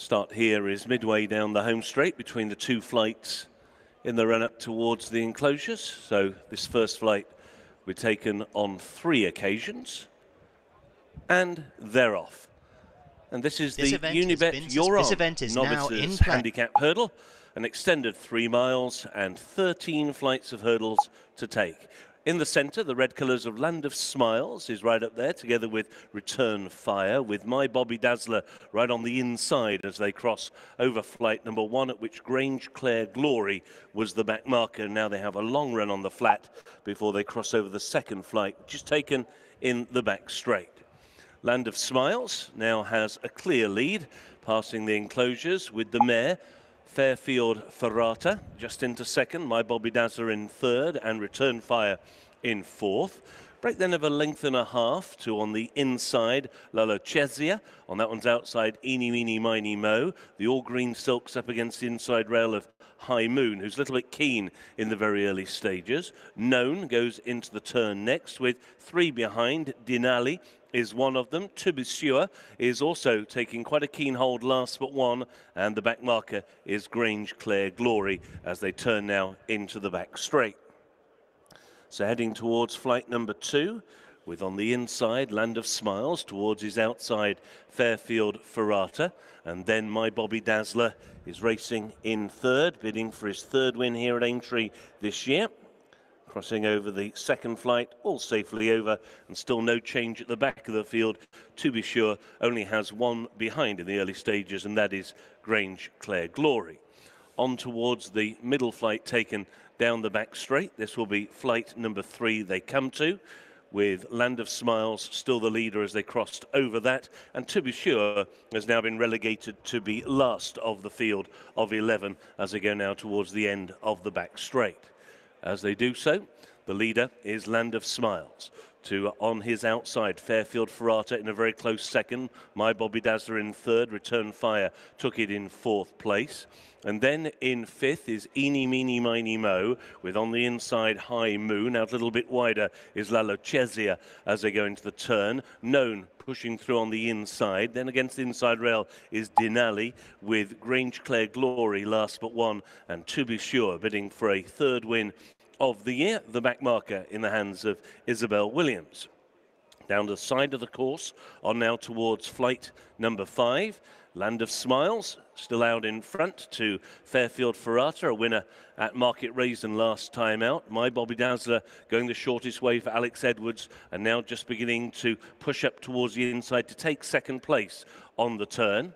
Start here is midway down the home straight between the two flights in the run up towards the enclosures. So this first flight we're taken on three occasions and they're off. And this is This the Unibet been- You're this On event is Novices. Handicap Hurdle, an extended three miles and 13 flights of hurdles to take. In the centre, the red colours of Land of Smiles is right up there, together with Return Fire, with My Bobby Dazzler right on the inside as they cross over flight number one, at which Grange Clare Glory was the back marker. Now they have a long run on the flat before they cross over the second flight, which is taken in the back straight. Land of Smiles now has a clear lead, passing the enclosures with the mare. Fairfield Ferrata just into second, My Bobby Dazzler in third, and Return Fire in fourth. Break then of a length and a half to on the inside, Lalo Chesia. On that one's outside, Eeny, Meeny, Miny, Mo. The all green silks up against the inside rail of High Moon, who's a little bit keen in the very early stages. Known goes into the turn next with three behind. Denali is one of them. To be sure is also taking quite a keen hold last but one, and the back marker is Grange Clare Glory as they turn now into the back straight. So heading towards flight number two, with on the inside Land of Smiles towards his outside Fairfield Ferrata, and then My Bobby Dazzler is racing in third, bidding for his third win here at Aintree this year. Crossing over the second flight, all safely over, and still no change at the back of the field. To be sure, only has one behind in the early stages, and that is Grange Clare Glory. On towards the middle flight taken down the back straight. This will be flight number three they come to, with Land of Smiles still the leader as they crossed over that. And to be sure, has now been relegated to be last of the field of 11 as they go now towards the end of the back straight. As they do so, the leader is Land of Smiles. To uh, on his outside, Fairfield Ferrata in a very close second. My Bobby Dazzler in third. Return Fire took it in fourth place. And then in fifth is Eeny, Meeny, Miny, Mo, with on the inside High Moon. Out a little bit wider is La Lochesia as they go into the turn. Known pushing through on the inside. Then against the inside rail is Denali with Grange Clare Glory last but one. And to be sure, bidding for a third win of the year, the back marker in the hands of Isabel Williams. Down the side of the course, on now towards flight number five. Land of Smiles, still out in front to Fairfield Ferrata, a winner at Market Rasen last time out. My Bobby Dazzler going the shortest way for Alex Edwards, and now just beginning to push up towards the inside to take second place on the turn.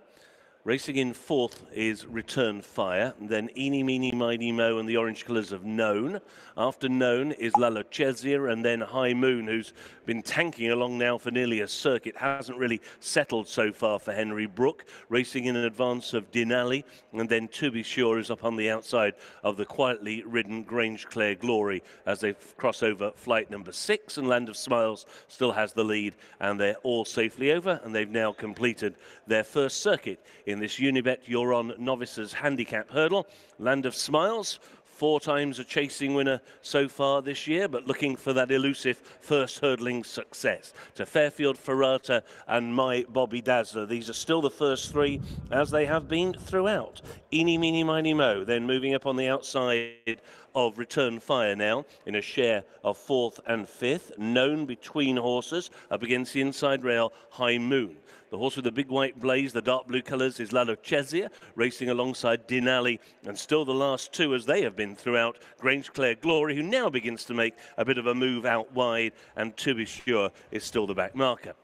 Racing in fourth is Return Fire, then Eeny, Meeny, Miny, Mo, and the orange colours of Known. After Known is La and then High Moon, who's been tanking along now for nearly a circuit. Hasn't really settled so far for Henry Brooke. Racing in advance of Denali, and then To Be Sure is up on the outside of the quietly ridden Grange Clare Glory as they cross over flight number six, and Land of Smiles still has the lead, and they're all safely over, and they've now completed their first circuit in this Unibet You're On Novices Handicap Hurdle. Land of Smiles, four times a chasing winner so far this year, but looking for that elusive first hurdling success. To Fairfield Ferrata and My Bobby Dazzler. These are still the first three, as they have been throughout. Eeny, Meeny, Miny, Mo, then moving up on the outside of Return Fire now in a share of fourth and fifth. Known between horses up against the inside rail, High Moon. The horse with the big white blaze, the dark blue colours, is La Lochesia, racing alongside Denali, and still the last two as they have been throughout. Grange Clare Glory, who now begins to make a bit of a move out wide, and to be sure is still the back marker.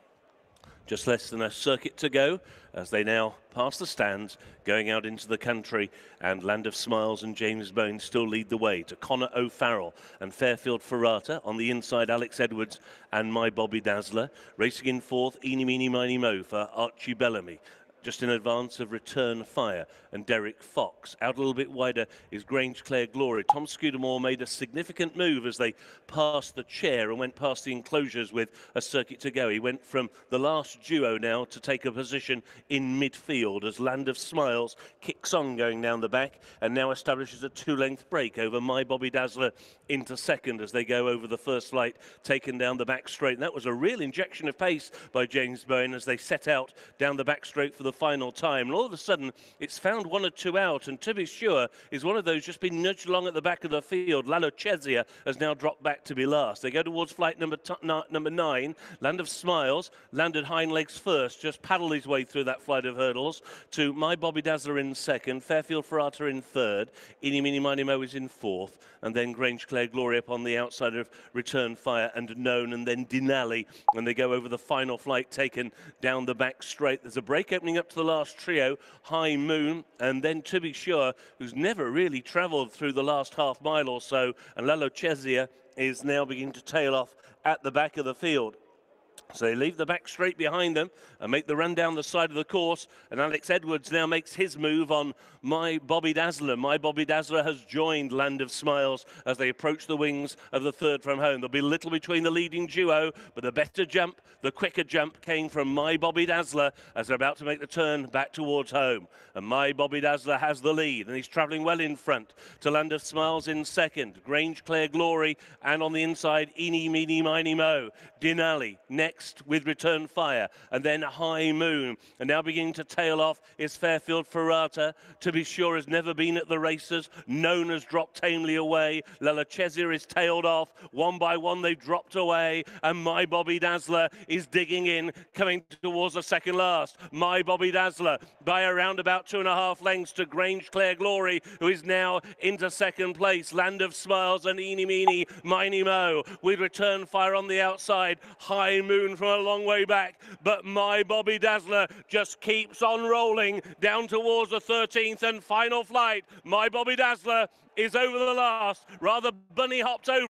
Just less than a circuit to go as they now pass the stands, going out into the country, and Land of Smiles and James Bowen still lead the way to Conor O'Farrell and Fairfield Ferrata on the inside, Alex Edwards and My Bobby Dazzler. Racing in fourth, Eeny, Meeny, Miny, Mo for Archie Bellamy just in advance of Return Fire and Derek Fox. Out a little bit wider is Grange Clare Glory. Tom Scudamore made a significant move as they passed the chair and went past the enclosures with a circuit to go. He went from the last duo now to take a position in midfield as Land of Smiles kicks on going down the back and now establishes a two-length break over My Bobby Dazzler into second as they go over the first light, taken down the back straight. And that was a real injection of pace by James Bowen as they set out down the back straight for the the final time. And all of a sudden, it's found one or two out. And to be sure, is one of those just been nudged along at the back of the field. Lalo Chesia has now dropped back to be last. They go towards flight number, number nine, Land of Smiles, landed hind legs first, just paddled his way through that flight of hurdles to My Bobby Dazzler in second, Fairfield Ferrata in third, Eeny, Meeny, Miny, Mo is in fourth, and then Grange Clare Glory up on the outside of Return Fire and Known, and then Denali, and they go over the final flight taken down the back straight. There's a break opening up to the last trio, High Moon, and then To Be Sure, who's never really travelled through the last half mile or so, and Lalo is now beginning to tail off at the back of the field. So they leave the back straight behind them and make the run down the side of the course. And Alex Edwards now makes his move on My Bobby Dazzler. My Bobby Dazzler has joined Land of Smiles as they approach the wings of the third from home. There'll be little between the leading duo, but the better jump, the quicker jump came from My Bobby Dazzler as they're about to make the turn back towards home. And My Bobby Dazzler has the lead and he's travelling well in front to Land of Smiles in second. Grange Clare Glory and on the inside, Eeny, Meeny, Miny, Mo. Denali next next with Return Fire, and then High Moon. And now beginning to tail off is Fairfield Ferrata. To be sure, has never been at the races. Known has dropped tamely away. Lala Chesia is tailed off. One by one, they've dropped away. And My Bobby Dazzler is digging in, coming towards the second last. My Bobby Dazzler by around about two and a half lengths to Grange Clare Glory, who is now into second place. Land of Smiles and Eeny Meeny, Miny Mo with Return Fire on the outside. High Moon from a long way back, but my Bobby Dazzler just keeps on rolling down towards the 13th and final flight. My Bobby Dazzler is over the last, rather bunny hopped over.